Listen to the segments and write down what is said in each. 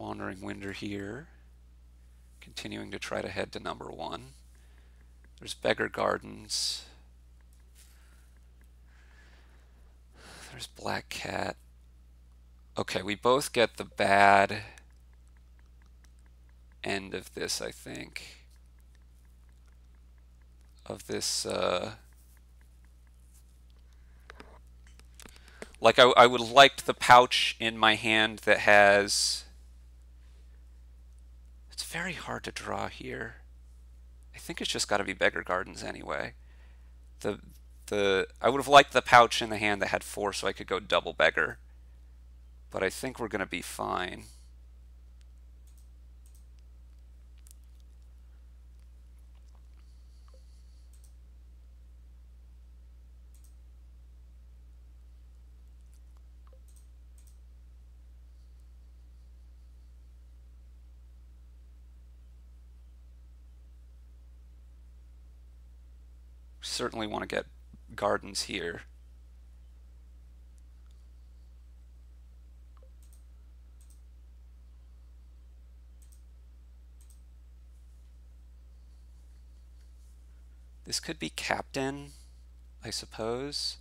Wandering Winder here. Continuing to try to head to number one. There's Beggar Gardens. There's Black Cat. Okay, we both get the bad end of this, I think. Of this, uh... Like, I, I would liked the pouch in my hand that has... Very hard to draw here. I think it's just got to be Beggar Gardens anyway. The the I would have liked the pouch in the hand that had four so I could go double Beggar. But I think we're going to be fine. Certainly want to get gardens here. This could be captain, I suppose.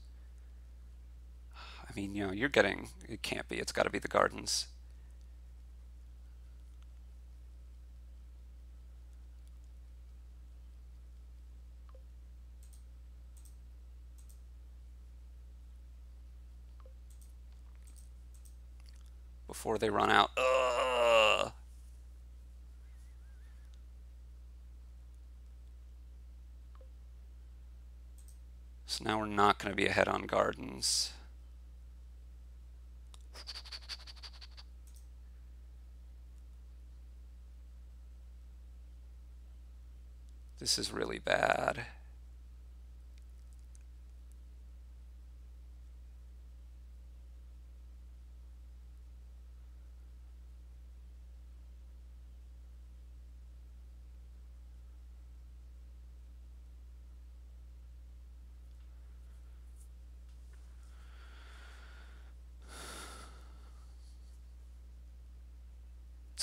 I mean, you know, you're getting, it can't be, it's got to be the gardens. Before they run out. Ugh. So now we're not going to be ahead on gardens. This is really bad.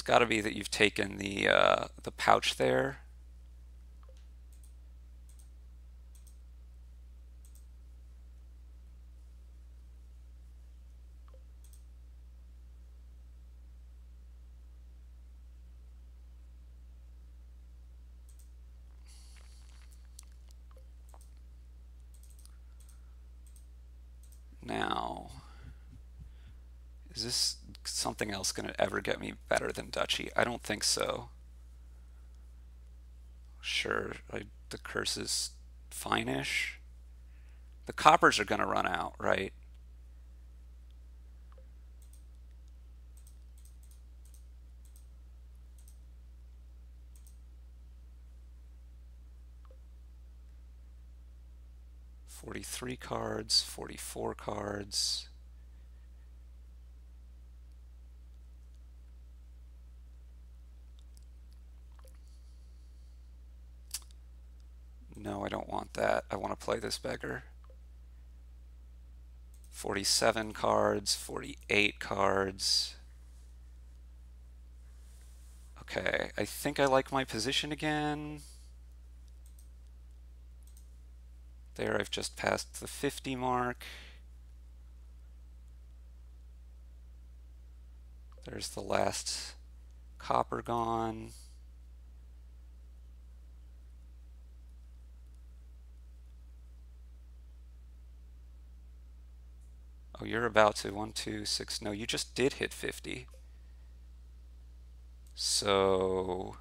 Got to be that you've taken the uh, the pouch there. Now, is this something else going to ever get me better than Duchy? I don't think so. Sure, I, the curse is fine-ish. The coppers are going to run out, right? Forty-three cards, forty-four cards. No, I don't want that. I want to play this beggar. 47 cards, 48 cards. Okay, I think I like my position again. There I've just passed the 50 mark. There's the last copper gone. Oh, you're about to. One, two, six. No, you just did hit 50. So...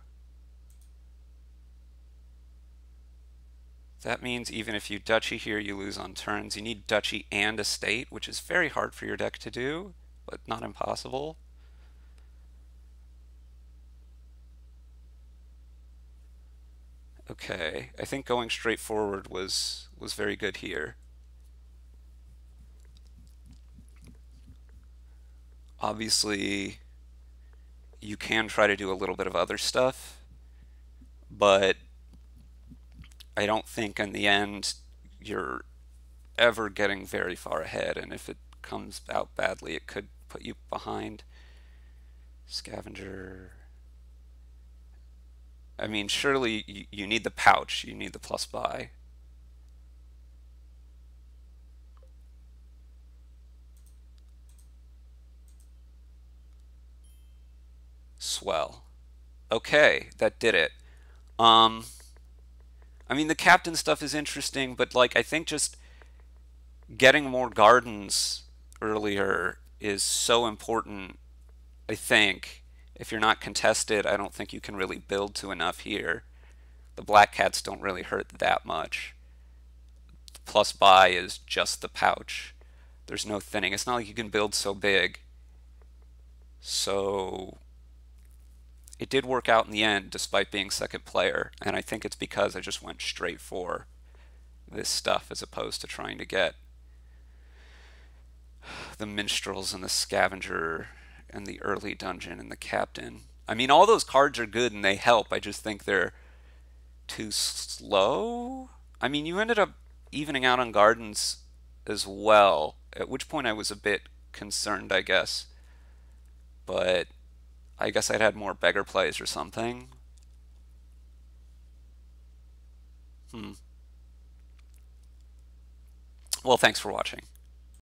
That means even if you duchy here, you lose on turns. You need duchy and estate, which is very hard for your deck to do, but not impossible. Okay, I think going straight forward was was very good here. Obviously you can try to do a little bit of other stuff, but I don't think in the end you're ever getting very far ahead, and if it comes out badly, it could put you behind. Scavenger. I mean, surely you, need the pouch. You need the plus buy. Swell. Okay, that did it. Um, I mean, the captain stuff is interesting, but like, I think just getting more gardens earlier is so important. I think if you're not contested, I don't think you can really build to enough here. The black cats don't really hurt that much. Plus buy is just the pouch. There's no thinning. It's not like you can build so big. So it did work out in the end despite being second player, and I think it's because I just went straight for this stuff as opposed to trying to get the minstrels and the scavenger and the early dungeon and the captain. I mean, all those cards are good and they help. I just think they're too slow. I mean, you ended up evening out on gardens as well, at which point I was a bit concerned, I guess. But I guess I'd had more beggar plays or something. Hmm. Well, thanks for watching.